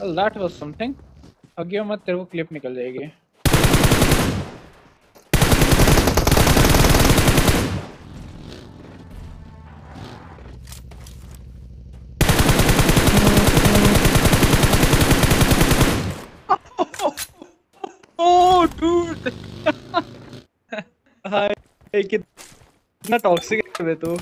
Well, that was something. अगियो मत तेरे को क्लिप निकल जाएगी Oh, dude! हाय कितना टॉक्सिक है बे तू